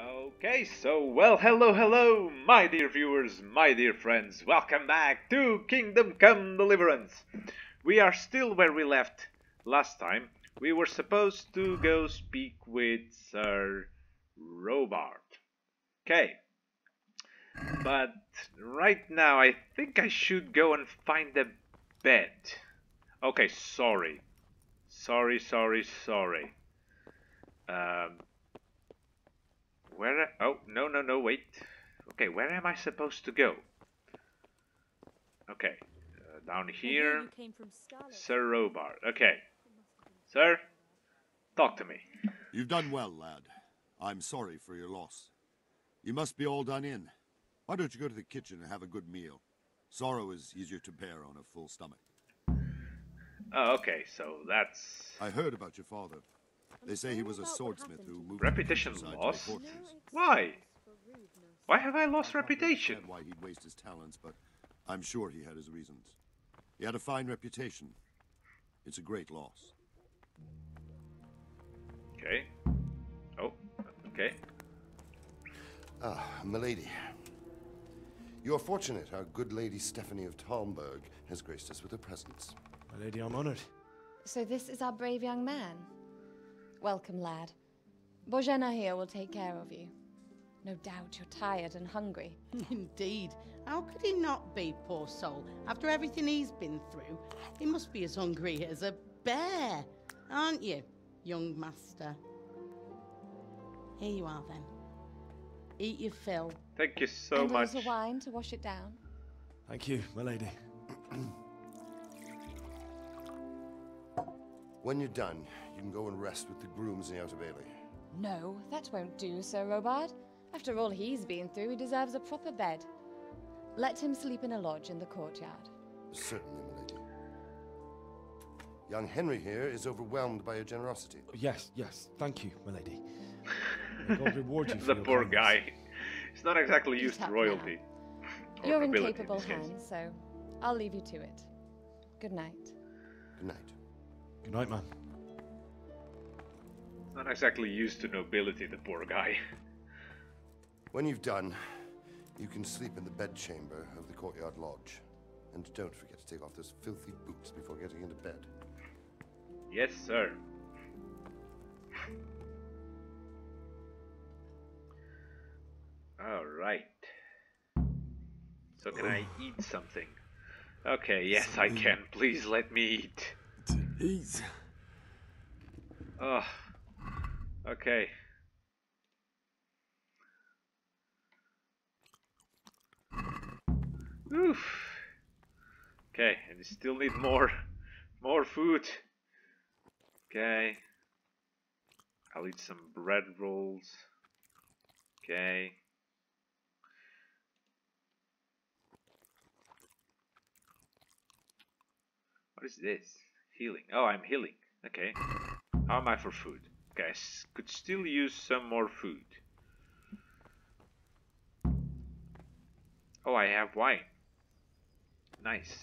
Okay, so well, hello, hello, my dear viewers, my dear friends. Welcome back to Kingdom Come Deliverance. We are still where we left last time. We were supposed to go speak with Sir Robard. Okay. But right now, I think I should go and find a bed. Okay, sorry. Sorry, sorry, sorry. Um, where? Oh, no, no, no, wait. Okay, where am I supposed to go? Okay, uh, down here. Sir Robard. Okay. Sir, talk to me. You've done well, lad. I'm sorry for your loss. You must be all done in. Why don't you go to the kitchen and have a good meal? Sorrow is easier to bear on a full stomach. Oh, okay, so that's... I heard about your father. They say he was a swordsmith who moved Reputation from loss? fortress. Why? Why have I lost I reputation? understand why he'd waste his talents, but I'm sure he had his reasons. He had a fine reputation. It's a great loss. Okay. Oh, okay. Ah, milady. You are fortunate our good lady Stephanie of Talmberg has graced us with her presence. My lady, I'm honored. So this is our brave young man. Welcome, lad. Bojena here will take care of you. No doubt you're tired and hungry. Indeed. How could he not be, poor soul? After everything he's been through, he must be as hungry as a bear, aren't you, young master? Here you are, then. Eat your fill. Thank you so and a much. little wine to wash it down. Thank you, my lady. When you're done, you can go and rest with the grooms in the Outer Bailey. No, that won't do, Sir Robard. After all he's been through, he deserves a proper bed. Let him sleep in a lodge in the courtyard. Certainly, milady. Young Henry here is overwhelmed by your generosity. Oh, yes, yes. Thank you, my lady. May God reward you for the your poor kindness. guy. He's not exactly Shut used to royalty. You're in capable this case. hands, so I'll leave you to it. Good night. Good night. Good night, man. Not exactly used to nobility, the poor guy. When you've done, you can sleep in the bedchamber of the courtyard lodge. And don't forget to take off those filthy boots before getting into bed. Yes, sir. All right. So can I oh. eat something? Okay, yes, I can. Please let me eat. Ease. Oh. Okay. Oof. Okay, and you still need more more food. Okay. I'll eat some bread rolls. Okay. What is this? Healing. Oh, I'm healing. Okay. How am I for food? Okay, I s- could still use some more food. Oh, I have wine. Nice.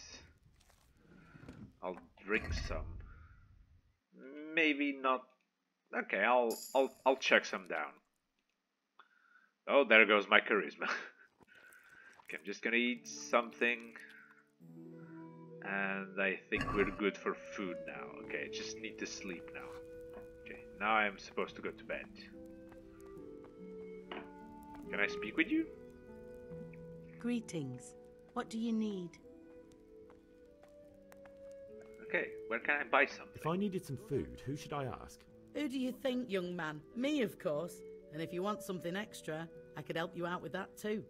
I'll drink some. Maybe not. Okay, I'll I'll I'll check some down. Oh, there goes my charisma. okay, I'm just gonna eat something. And I think we're good for food now. Okay, just need to sleep now. Okay, now I'm supposed to go to bed. Can I speak with you? Greetings. What do you need? Okay, where can I buy something? If I needed some food, who should I ask? Who do you think, young man? Me, of course. And if you want something extra, I could help you out with that too.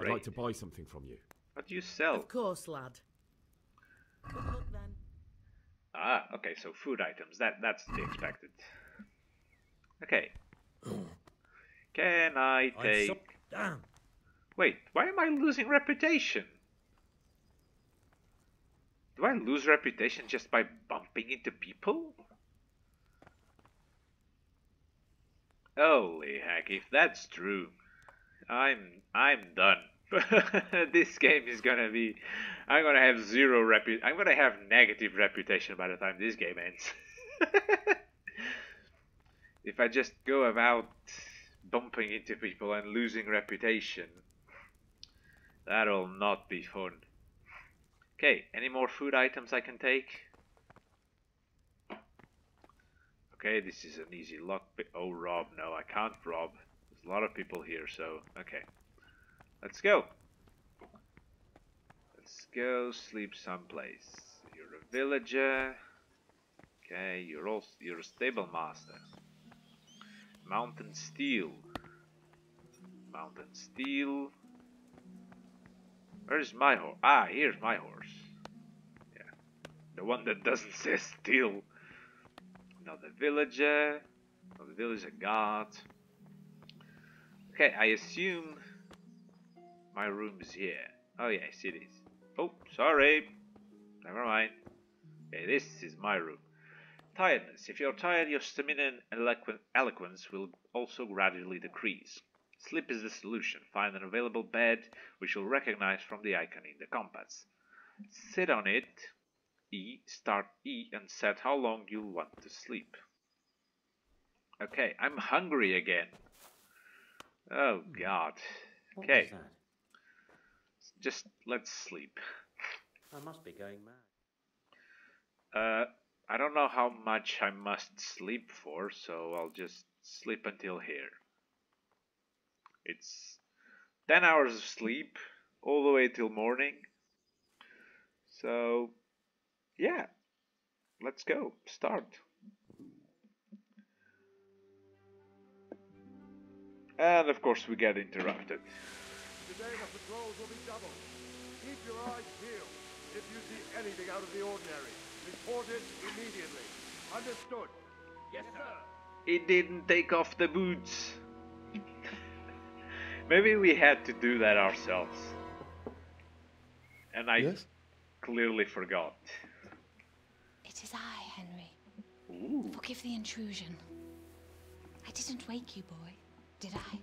I'd like to buy something from you. What do you sell? Of course, lad. Good luck then. Ah, okay, so food items. That that's to be expected. Okay. Can I take? so- Damn. Wait, why am I losing reputation? Do I lose reputation just by bumping into people? Holy heck, if that's true, I'm I'm done. this game is gonna be I'm gonna have zero repu I'm gonna have negative reputation by the time this game ends. if I just go about bumping into people and losing reputation, that'll not be fun. Okay, any more food items I can take? Okay, this is an easy lock. Oh, rob. No, I can't rob. There's a lot of people here, so okay. Let's go. Let's go sleep someplace. You're a villager. Okay, you're also you're a stable master. Mountain steel. Mountain steel. Where's my horse? Ah, here's my horse. Yeah. The one that doesn't say steel. Another villager. Another villager guard. Okay, I assume my room is here. Oh yes, it is. Oh, sorry. Never mind. Okay, this is my room. Tiredness. If you're tired, your stamina and eloqu eloquence will also gradually decrease. Sleep is the solution. Find an available bed, which you'll recognize from the icon in the compass. Sit on it, E, start E, and set how long you'll want to sleep. Okay, I'm hungry again. Oh god. What Okay. Just let's sleep. I must be going mad. Uh, I don't know how much I must sleep for, so I'll just sleep until here. It's 10 hours of sleep, all the way till morning. So, yeah, let's go, start. And of course, we get interrupted. Today the patrols will be doubled. Keep your eyes peeled. If you see anything out of the ordinary, report it immediately. Understood? Yes, sir. He didn't take off the boots. Maybe we had to do that ourselves. And I Yes? clearly forgot. It is I, Henry. Ooh. Forgive the intrusion. I didn't wake you, boy, did I?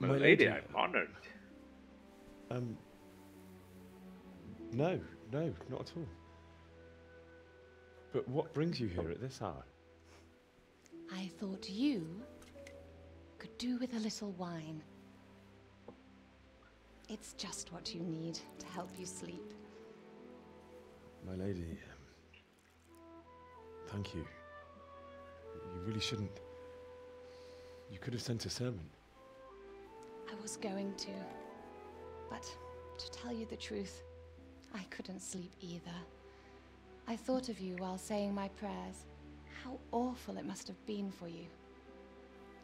My, My lady, lady. I'm honored. Um. No, no, not at all. But what brings you here at this hour? I thought you could do with a little wine. It's just what you need to help you sleep. My lady, um, thank you. You really shouldn't. You could have sent a sermon. I was going to. But to tell you the truth, I couldn't sleep either. I thought of you while saying my prayers. How awful it must have been for you.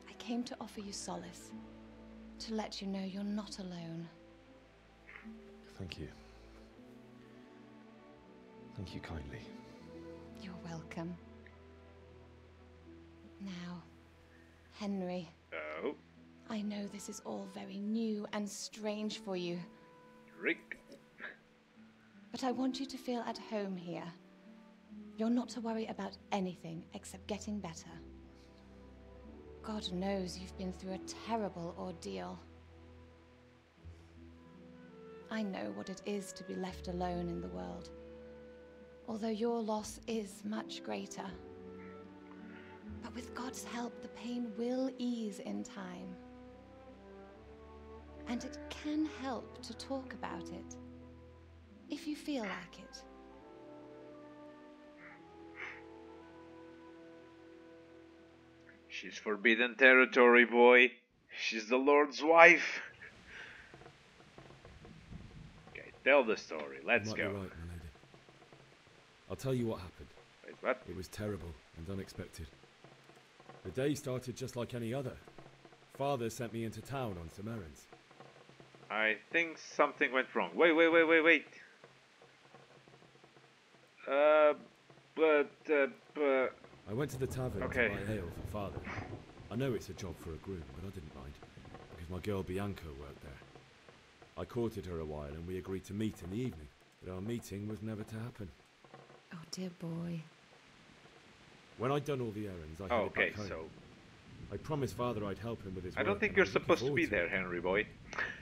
I came to offer you solace, to let you know you're not alone. Thank you. Thank you kindly. You're welcome. Now, Henry, Oh, I know this is all very new and strange for you, Rick. but I want you to feel at home here. You're not to worry about anything except getting better. God knows you've been through a terrible ordeal. I know what it is to be left alone in the world, although your loss is much greater. But with God's help, the pain will ease in time. And it can help to talk about it, if you feel like it. She's forbidden territory, boy. She's the Lord's wife. Okay, tell the story. Let's go. right, my lady. I'll tell you what happened. Wait, what? It was terrible and unexpected. The day started just like any other. Father sent me into town on some errands. I think something went wrong. Wait, wait, wait, wait, wait. Uh, but, uh, but. I went to the tavern Okay. to buy ale for father. I know it's a job for a groom, but I didn't mind, because my girl Bianca worked there. I courted her a while and we agreed to meet in the evening, but our meeting was never to happen. Oh, dear boy. When I'd done all the errands, I Oh, headed okay, back home. so. I promised father I'd help him with his I don't think you're supposed to be there. Henry boy.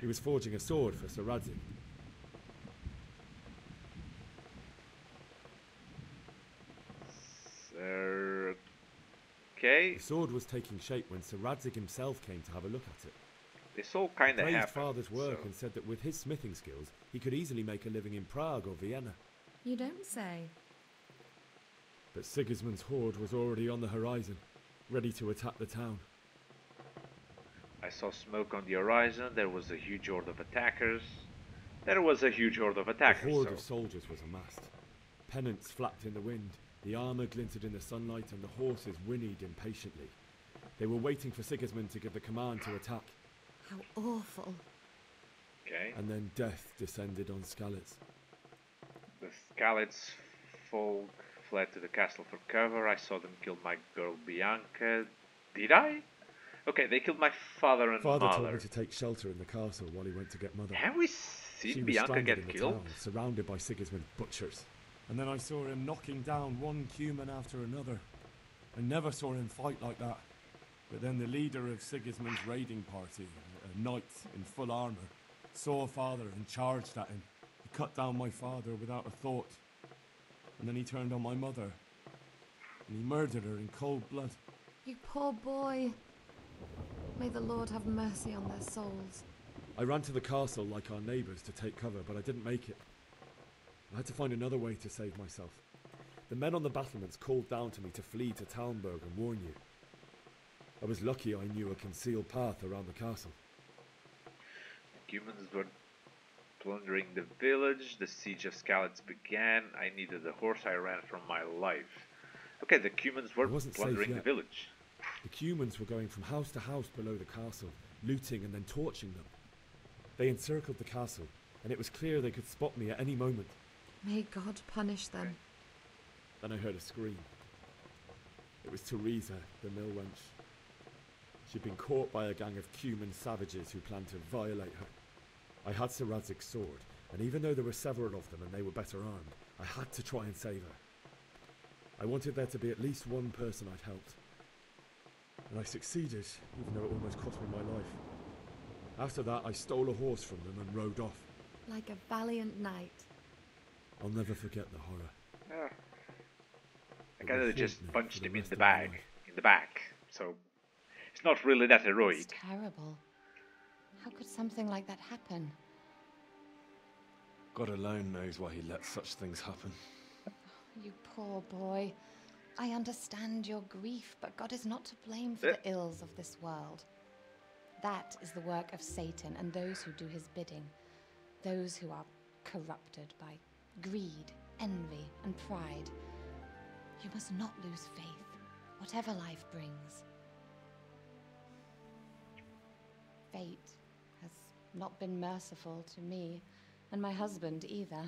He was forging a sword for Sir Radzig. Sir. Okay, The sword was taking shape when Sir Radzig himself came to have a look at it. this all kind of Praised happened. father's work so- and said that with his smithing skills, he could easily make a living in Prague or Vienna. You don't say. But Sigismund's horde was already on the horizon, ready to attack the town. I saw smoke on the horizon. There was a huge horde of attackers. There was a huge horde of attackers. A horde so- of soldiers was amassed. Pennants flapped in the wind, the armour glinted in the sunlight, and the horses whinnied impatiently. They were waiting for Sigismund to give the command to attack, How awful. Okay. and then death descended on Skalitz. The Skalitz folk fled to the castle for cover. I saw them kill my girl Bianca. Did I? Okay, they killed my father and Father told me to take shelter in the castle while he went to get mother. Have we She seen was Bianca stranded get in the killed? town, surrounded by Sigismund butchers. And then I saw him knocking down one Cuman after another. I never saw him fight like that. But then the leader of Sigismund's raiding party, a knight in full armour, saw father and charged at him. He cut down my father without a thought. And then he turned on my mother. And he murdered her in cold blood. You poor boy. May the Lord have mercy on their souls. I ran to the castle like our neighbours to take cover, but I didn't make it. I had to find another way to save myself. The men on the battlements called down to me to flee to Talmberg and warn you. I was lucky I knew a concealed path around the castle. Cumans were plundering the village. The siege of Skalitz began. I needed the horse. I ran for my life. Okay, the Cumans were It wasn't plundering the village. The Cumans were going from house to house below the castle, looting and then torching them. They encircled the castle, and it was clear they could spot me at any moment. May God punish them. Then I heard a scream. It was Teresa, the mill wench. She'd been caught by a gang of Cuman savages who planned to violate her. I had Sir Radzig's sword, and even though there were several of them and they were better armed, I had to try and save her. I wanted there to be at least one person I'd helped. And I succeeded, even though it almost cost me my life. After that, I stole a horse from them and rode off. Like a valiant knight. I'll never forget the horror. Yeah. I It kind will of just haunt punched for the him in the of bag, in the back. So it's not really that It's heroic. terrible. How could something like that happen? God alone knows why he lets such things happen. You poor boy. I understand your grief, but God is not to blame for eh. the ills of this world. That is the work of Satan and those who do his bidding, those who are corrupted by greed, envy, and pride. You must not lose faith, whatever life brings. Fate has not been merciful to me and my husband either.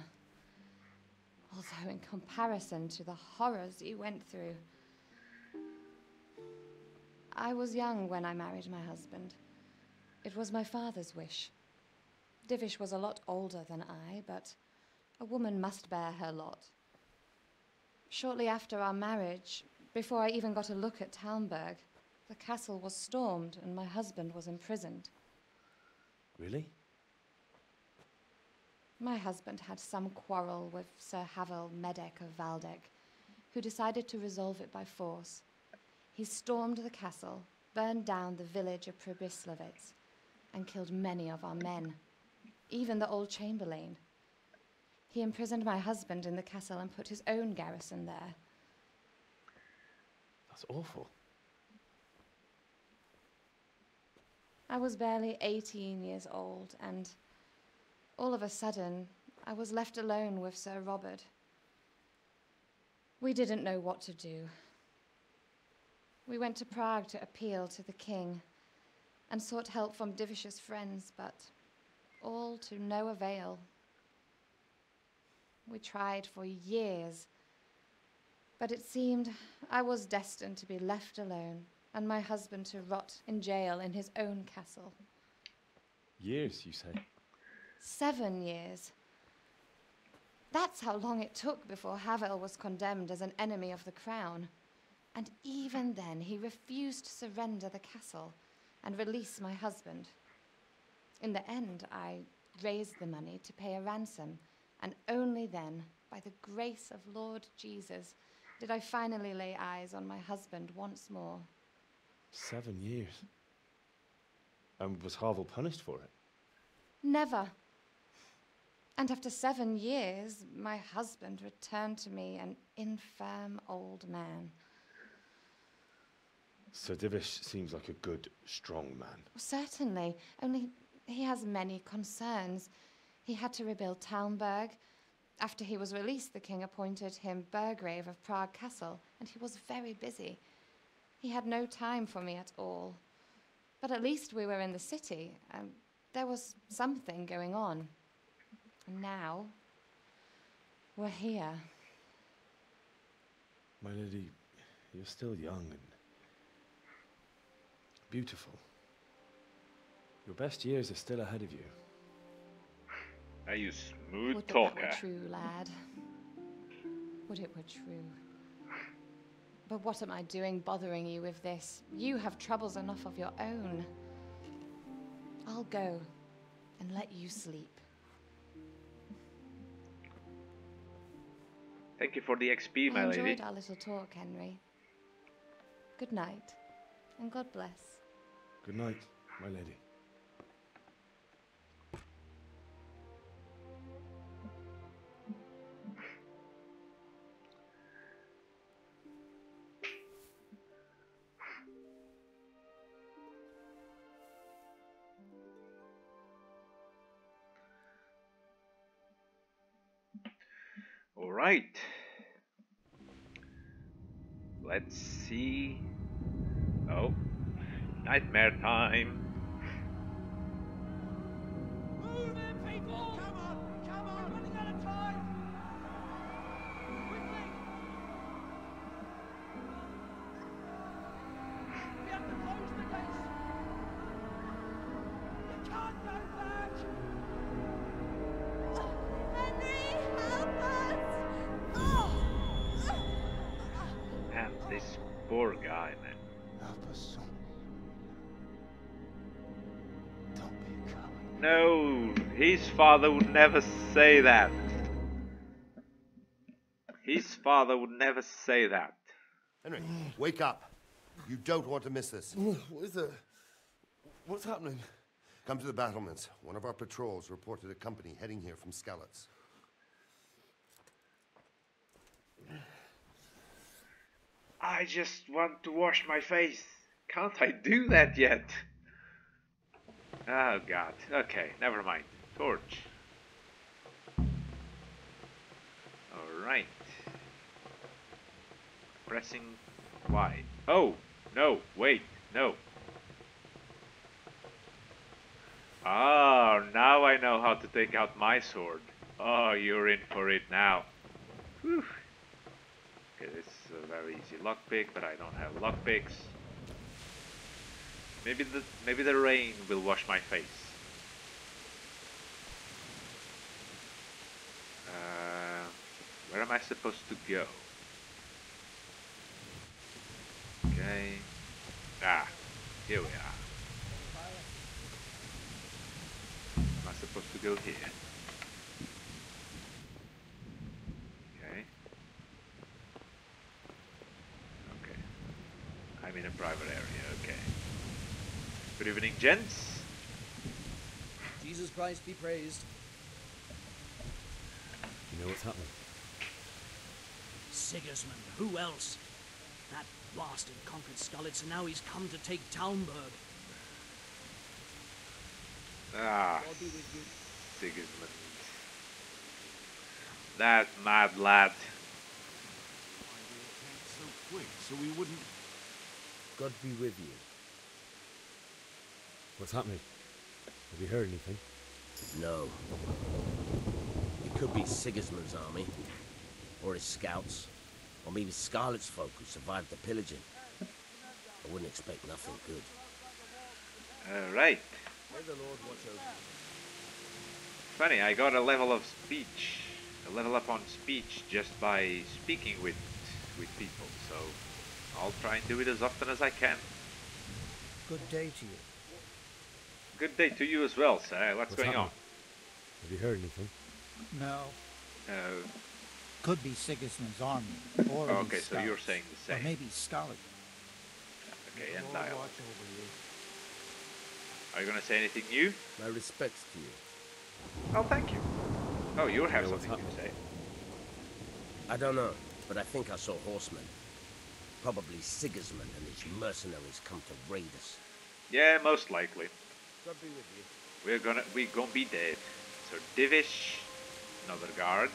Although, in comparison to the horrors you went through, I was young when I married my husband. It was my father's wish. Divish was a lot older than I, but a woman must bear her lot. Shortly after our marriage, before I even got a look at Talmberg, the castle was stormed and my husband was imprisoned. Really? My husband had some quarrel with Sir Havel Medek of Valdek, who decided to resolve it by force. He stormed the castle, burned down the village of Pribyslavitz, and killed many of our men, even the old chamberlain. He imprisoned my husband in the castle and put his own garrison there. That's awful. I was barely 18 years old, and all of a sudden, I was left alone with Sir Robard. We didn't know what to do. We went to Prague to appeal to the king and sought help from Divish's friends, but all to no avail. We tried for years, but it seemed I was destined to be left alone and my husband to rot in jail in his own castle. Years, you say? Seven years. That's how long it took before Havel was condemned as an enemy of the crown. And even then, he refused to surrender the castle and release my husband. In the end, I raised the money to pay a ransom, and only then, by the grace of Lord Jesus, did I finally lay eyes on my husband once more. Seven years. And was Havel punished for it? Never. And after seven years, my husband returned to me an infirm old man. Sir Divish seems like a good, strong man. Certainly, only he has many concerns. He had to rebuild Talmberg. After he was released, the king appointed him Burgrave of Prague Castle, and he was very busy. He had no time for me at all. But at least we were in the city, and there was something going on. And now, we're here. My lady, you're still young and beautiful. Your best years are still ahead of you. Are you smooth Would that, that talker? were true, lad. Would it were true. But what am I doing bothering you with this? You have troubles enough of your own. I'll go and let you sleep. Thank you for the XP, I my enjoyed lady. our little talk, Henry. Good night, and God bless. Good night, my lady. All right. Let's see. Oh, nightmare time. No, his father would never say that. His father would never say that. Henry, wake up. You don't want to miss this. What is it? What's happening? Come to the battlements. One of our patrols reported a company heading here from Skalitz. I just want to wash my face. Can't I do that yet? Oh god. Okay, never mind. Torch. Alright. Pressing Y. Oh! No, wait, no. Ah, now I know how to take out my sword. Oh, you're in for it now. Whew. Okay, this is a very easy lockpick, but I don't have lockpicks. Maybe the maybe the rain will wash my face. Uh, where am I supposed to go? Okay. Ah, here we are. Am I supposed to go here? Okay. Okay. I'm in a private area. Good evening, gents. Jesus Christ be praised. You know what's happening? Sigismund, who else? That bastard conquered Skalitz and now he's come to take Talmberg. Ah, God be with you. Sigismund. That mad lad. So quick, so we wouldn't. God be with you. What's happening? Have you heard anything? No. It could be Sigismund's army, or his scouts, or maybe Skalitz folk who survived the pillaging. I wouldn't expect nothing good. Alright. May the Lord watch over you. Funny, I got a level of speech, a level up on speech just by speaking with with people. So I'll try and do it as often as I can. Good day to you. Good day to you as well, sir. What's, What's going happening? on? Have you heard anything? No. Uh, Could be Sigismund's army, or Okay, his so you're saying the Or same. maybe Skalitz. Okay, and dialogue. Are you gonna say anything new? My respects to you. Oh, thank you. Oh, you'll have know what's something to say. I don't know, but I think I saw horsemen. Probably Sigismund and his mercenaries come to raid us. Yeah, most likely. God be with you. We're gonna we gonna be dead. So Divish, another guard.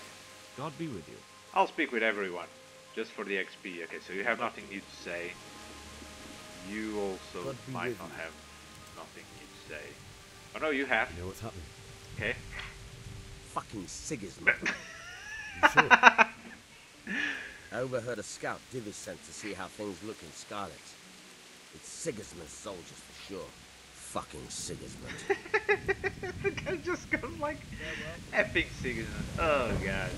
God be with you. I'll speak with everyone, just for the XP. Okay, so you have nothing new to say. You also might not you. have nothing new to say. Oh no, you have. You know what's happening? Okay. Fucking Sigismund. I overheard a scout Divish sent to see how things look in Skalitz. It's Sigismund's soldiers for sure. Fucking Sigismund. the guy just goes like epic Sigismund. Oh god.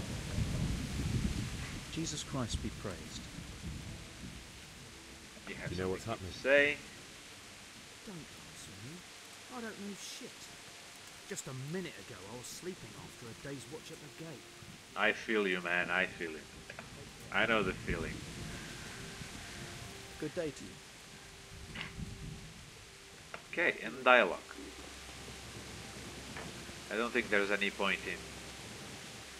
Jesus Christ be praised. You have You know what's something happening? say. Don't answer me. I don't know shit. Just a minute ago, I was sleeping after a day's watch at the gate. I feel you, man. I feel it. I know the feeling. Good day to you. Okay, in dialogue. I don't think there's any point in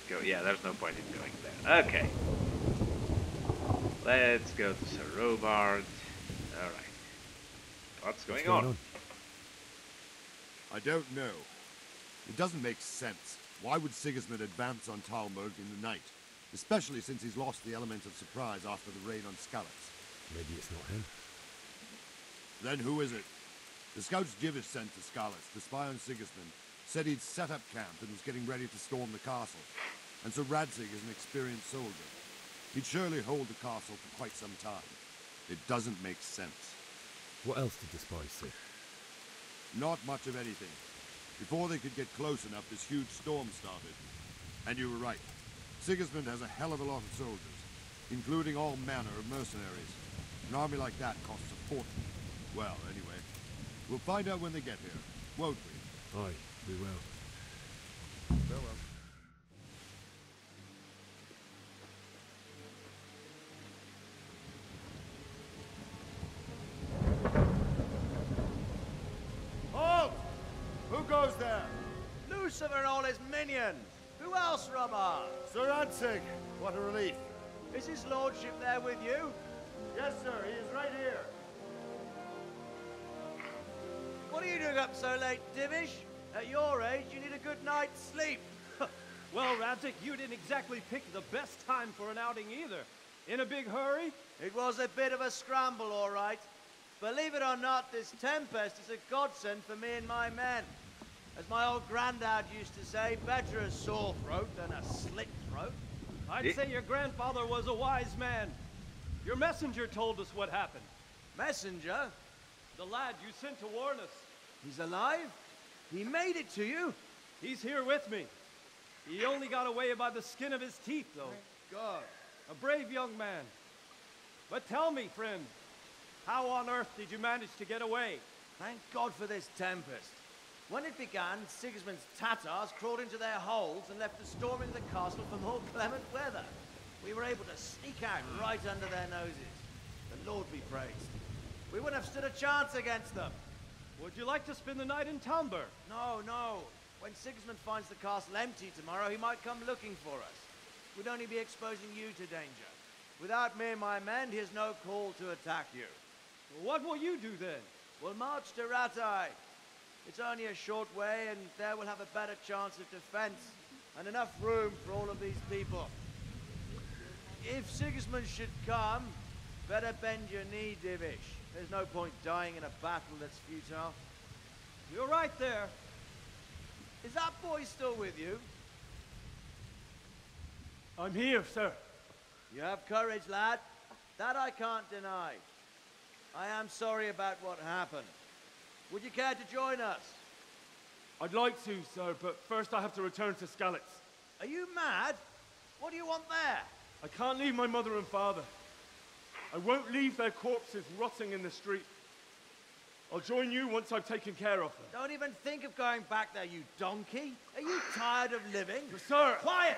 go. Yeah, there's no point in going there. Okay. Let's go to Sir Robard. All right. What's going, going on? on? I don't know. It doesn't make sense. Why would Sigismund advance on Talmberg in the night? Especially since he's lost the element of surprise after the raid on Skalitz. Maybe it's not him. Then who is it? The scouts Divish sent to Skalitz to spy on Sigismund said he'd set up camp and was getting ready to storm the castle. And so Radzig is an experienced soldier. He'd surely hold the castle for quite some time. It doesn't make sense. What else did the spies see? Not much of anything. Before they could get close enough, this huge storm started. And you were right. Sigismund has a hell of a lot of soldiers, including all manner of mercenaries. An army like that costs a fortune. Well, anyway, we'll find out when they get here, won't we? Aye, we will. Farewell. Halt! Who goes there? Lucifer and all his minions. Who else, Robard? Sir Radzig. What a relief. Is his lordship there with you? Yes, sir. He is right here. What are you doing up so late, Divish? At your age, you need a good night's sleep. Well, Radzig, you didn't exactly pick the best time for an outing either. In a big hurry? It was a bit of a scramble, all right. Believe it or not, this tempest is a godsend for me and my men. As my old granddad used to say, better a sore throat than a slit throat. I'd say your grandfather was a wise man. Your messenger told us what happened. Messenger? The lad you sent to warn us. He's alive? He made it to you? He's here with me. He only got away by the skin of his teeth, though. God. A brave young man. But tell me, friend, how on earth did you manage to get away? Thank God for this tempest. When it began, Sigismund's Tatars crawled into their holes and left us storming the castle for more clement weather. We were able to sneak out right under their noses. The Lord be praised. We wouldn't have stood a chance against them. Would you like to spend the night in Talmberg? No, no. When Sigismund finds the castle empty tomorrow, he might come looking for us. We'd only be exposing you to danger. Without me and my men, he has no call to attack you. What will you do then? We'll march to Rattay. It's only a short way, and there we'll have a better chance of defense and enough room for all of these people. If Sigismund should come, better bend your knee, Divish. There's no point dying in a battle that's futile. You're right there. Is that boy still with you? I'm here, sir. You have courage, lad. That I can't deny. I am sorry about what happened. Would you care to join us? I'd like to, sir, but first I have to return to Skalitz. Are you mad? What do you want there? I can't leave my mother and father. I won't leave their corpses rotting in the street. I'll join you once I've taken care of them. Don't even think of going back there, you donkey. Are you tired of living? Sir! Quiet!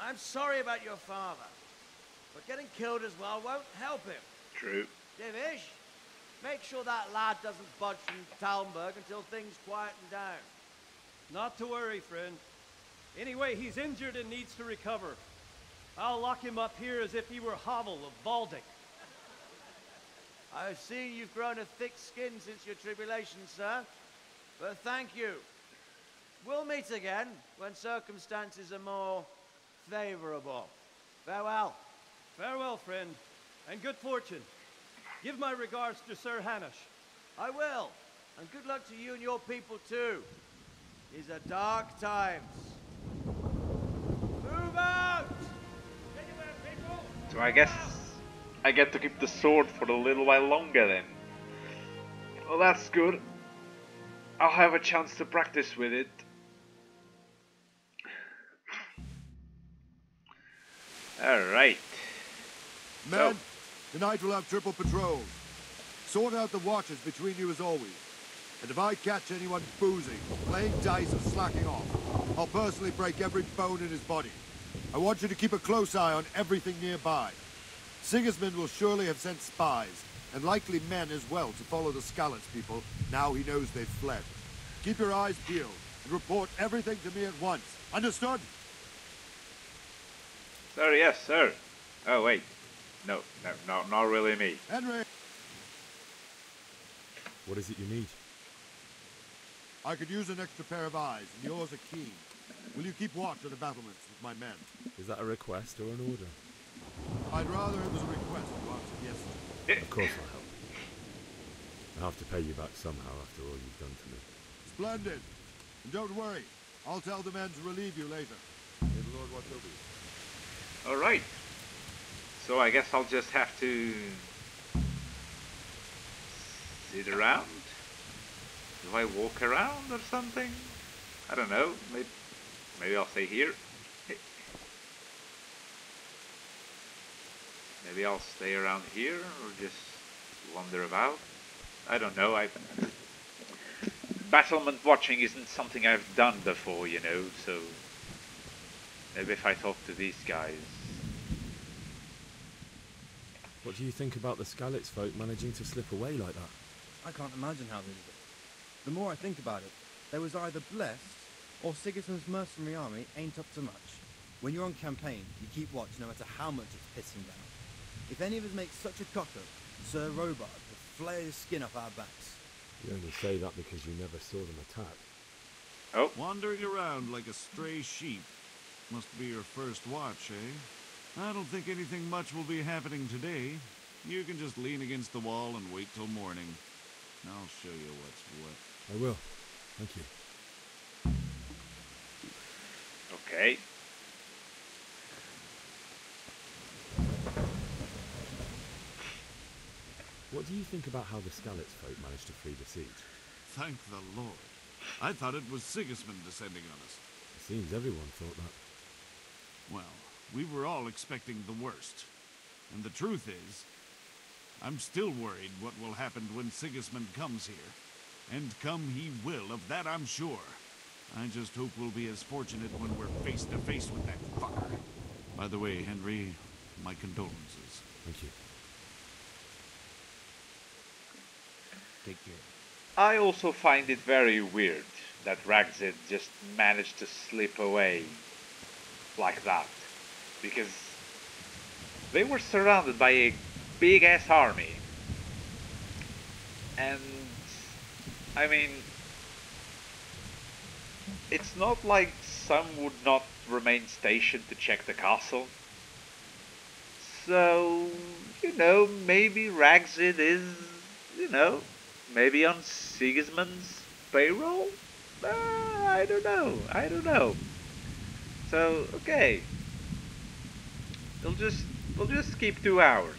I'm sorry about your father. But getting killed as well won't help him. True. Divish, make sure that lad doesn't budge from Talmberg until things quieten down. Not to worry, friend. Anyway, he's injured and needs to recover. I'll lock him up here as if he were Havel of Valdek. I've seen you've grown a thick skin since your tribulation, sir. But thank you. We'll meet again when circumstances are more favorable. Farewell. Farewell, friend, and good fortune. Give my regards to Sir Hanush. I will. And good luck to you and your people too. These are dark times. Move out! So I guess I get to keep the sword for a little while longer then. Well, that's good. I'll have a chance to practice with it. Alright. Men, tonight we'll have triple patrols. Sort out the watches between you as always. And if I catch anyone boozing, playing dice or slacking off, I'll personally break every bone in his body. I want you to keep a close eye on everything nearby. Sigismund will surely have sent spies, and likely men as well, to follow the Skalitz people, now he knows they've fled. Keep your eyes peeled, and report everything to me at once. Understood? Sir, yes, sir. Oh, wait. No, no, no, not really me. Henry! What is it you need? I could use an extra pair of eyes, and yours are keen. Will you keep watch on the battlements with my men? Is that a request or an order? I'd rather it was a request to answer yes, sir. Of course I'll help. I have to pay you back somehow after all you've done to me. Splendid. And don't worry, I'll tell the men to relieve you later. May the Lord watch over you. Alright. So I guess I'll just have to sit around? Do I walk around or something? I don't know. Maybe, maybe I'll stay here. Maybe I'll stay around here or just wander about. I don't know. I battlement watching isn't something I've done before, you know. So maybe if I talk to these guys. What do you think about the Skalitz folk managing to slip away like that? I can't imagine how they did it. The more I think about it, they was either blessed or Sigismund's mercenary army ain't up to much. When you're on campaign, you keep watch no matter how much it's pissing down. If any of us make such a cock-up, Sir Robard will flay the skin off our backs. You only say that because you never saw them attack. Oh. Wandering around like a stray sheep. Must be your first watch, eh? I don't think anything much will be happening today. You can just lean against the wall and wait till morning. I'll show you what's what. I will. Thank you. Okay. What do you think about how the Skalitz folk managed to flee the siege? Thank the Lord. I thought it was Sigismund descending on us. It seems everyone thought that. Well, we were all expecting the worst. And the truth is, I'm still worried what will happen when Sigismund comes here. And come he will, of that I'm sure. I just hope we'll be as fortunate when we're face to face with that fucker. By the way, Henry, my condolences. Thank you. I also find it very weird that Ragzid just managed to slip away like that. Because they were surrounded by a big ass army. And I mean it's not like some would not remain stationed to check the castle. So, you know, maybe Ragzid is, you know, maybe on Sigismund's payroll? Uh, I don't know. I don't know. So, okay. We'll just we'll just keep two hours.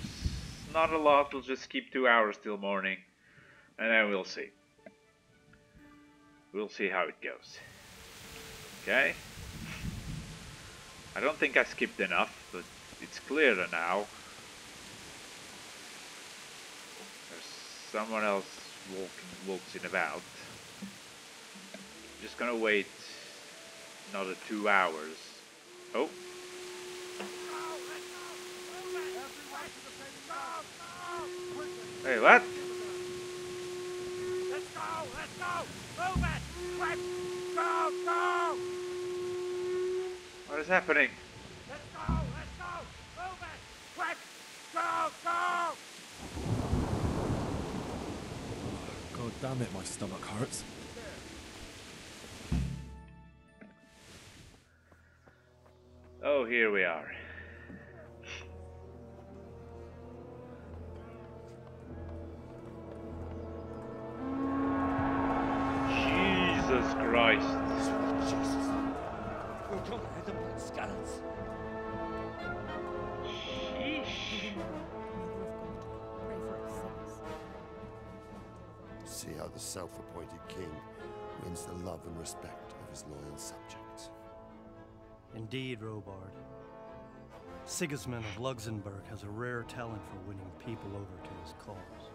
Not a lot, we'll just keep two hours till morning. And then we'll see. We'll see how it goes. Okay. I don't think I skipped enough, but it's clearer now. There's someone else walk, walking about. Just gonna wait another two hours. Oh. Hey, what? Let's go, let's go, move it, go, go! What is happening? Damn it, my stomach hurts. Oh, here we are. Sigismund of Luxembourg has a rare talent for winning people over to his cause.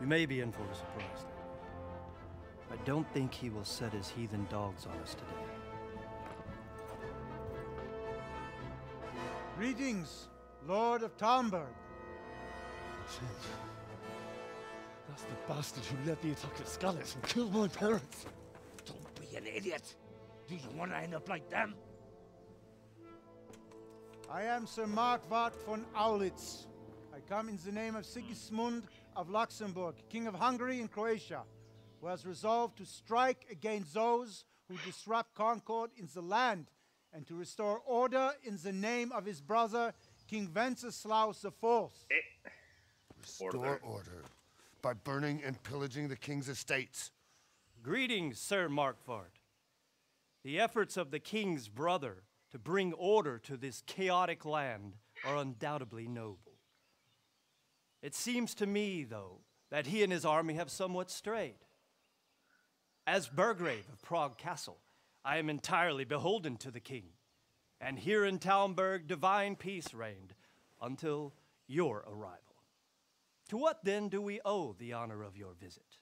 We may be in for a surprise. though. I don't think he will set his heathen dogs on us today. Greetings, Lord of Talmberg. That's the bastard who led the attack at Skalitz and killed my parents. Don't be an idiot! Do you want to end up like them? I am Sir Markvart von Aulitz. I come in the name of Sigismund of Luxembourg, King of Hungary and Croatia, who has resolved to strike against those who disrupt concord in the land and to restore order in the name of his brother, King Wenceslaus IV. Eh. Restore order. by burning and pillaging the king's estates. Greetings, Sir Markvart. The efforts of the king's brother to bring order to this chaotic land are undoubtedly noble. It seems to me, though, that he and his army have somewhat strayed. As Burgrave of Prague Castle, I am entirely beholden to the king, and here in Talmberg divine peace reigned until your arrival. To what then do we owe the honor of your visit?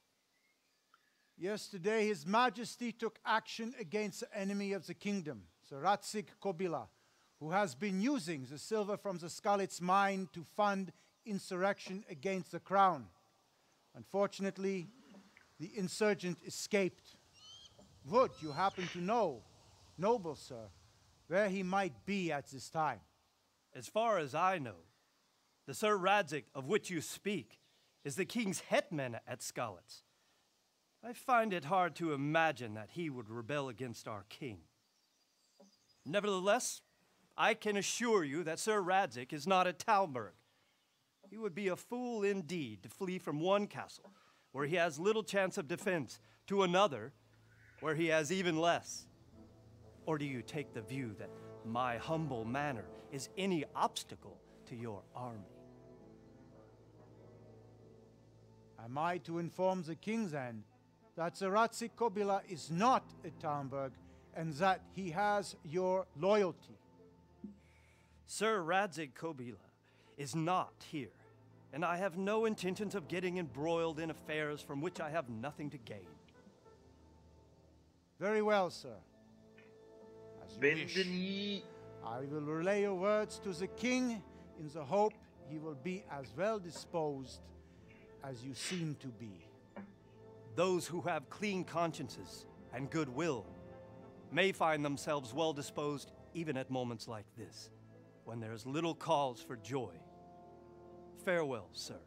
Yesterday, His Majesty took action against the enemy of the kingdom, Radzig Kobyla, who has been using the silver from the Skalitz mine to fund insurrection against the crown. Unfortunately, the insurgent escaped. Would you happen to know, noble sir, where he might be at this time? As far as I know, the Sir Radzig of which you speak is the king's hetman at Skalitz. I find it hard to imagine that he would rebel against our king. Nevertheless, I can assure you that Sir Radzig is not at Talmberg. He would be a fool indeed to flee from one castle where he has little chance of defense to another where he has even less. Or do you take the view that my humble manor is any obstacle to your army? Am I to inform the king then that Sir Radzig Kobyla is not at Talmberg and that he has your loyalty? Sir Radzig Kobyla is not here, and I have no intentions of getting embroiled in affairs from which I have nothing to gain. Very well, sir. As you wish. I will relay your words to the king in the hope he will be as well disposed as you seem to be. Those who have clean consciences and goodwill may find themselves well disposed even at moments like this, when there is little cause for joy. Farewell, sir.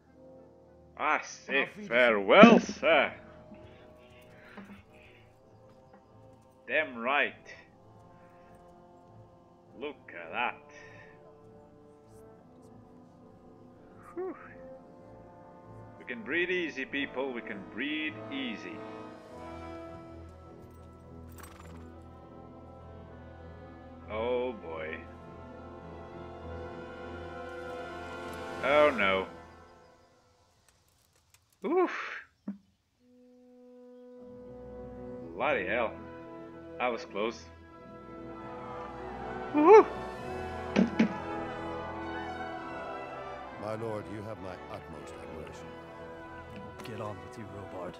I say farewell, sir. Damn right. Look at that. Whew. We can breathe easy, people. We can breathe easy. Oh boy. Oh no. Oof. Bloody hell. I was close. Woohoo! My lord, you have my utmost admiration. Get on with you, Robard.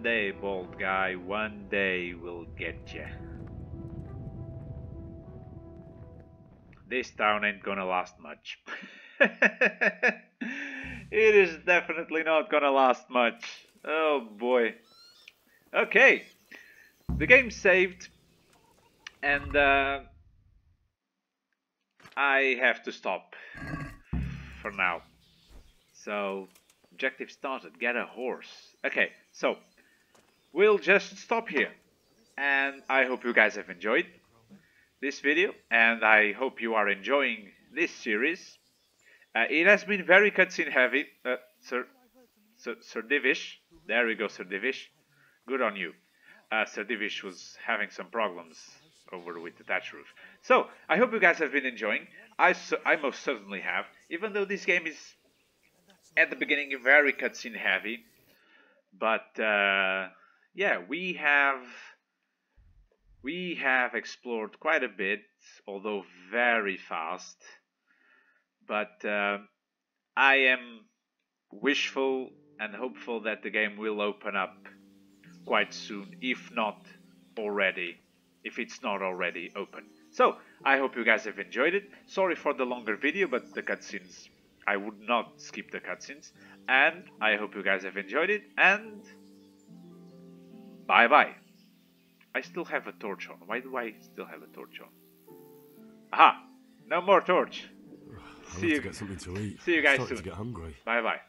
One day, bald guy, one day we'll get you. This town ain't gonna last much. it is definitely not gonna last much. Oh boy. Okay. The game saved. And uh, I have to stop for now. So, objective started. Get a horse. Okay, so we'll just stop here. And I hope you guys have enjoyed this video. And I hope you are enjoying this series. Uh, it has been very cutscene heavy. Uh, Sir, Sir, Sir Divish. There we go, Sir Divish. Good on you. Uh, Sir Divish was having some problems over with the thatch roof. So, I hope you guys have been enjoying. I, I most certainly have. Even though this game is, at the beginning, very cutscene heavy. But, uh, yeah, we have... We have explored quite a bit, although very fast. But uh, I am wishful and hopeful that the game will open up quite soon, if not already, if it's not already open. So, I hope you guys have enjoyed it. Sorry for the longer video, but the cutscenes, I would not skip the cutscenes. And I hope you guys have enjoyed it, and bye bye. I still have a torch on. Why do I still have a torch on? Aha! No more torch. I'll See you. to get something to eat. See you guys soon. to get hungry. Bye bye.